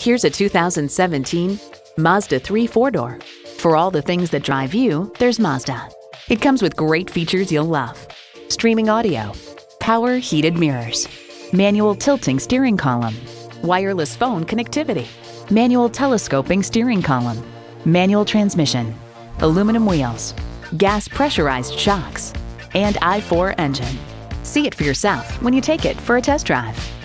Here's a 2017 Mazda 3 four-door. For all the things that drive you, there's Mazda. It comes with great features you'll love. Streaming audio, power heated mirrors, manual tilting steering column, wireless phone connectivity, manual telescoping steering column, manual transmission, aluminum wheels, gas pressurized shocks, and i4 engine. See it for yourself when you take it for a test drive.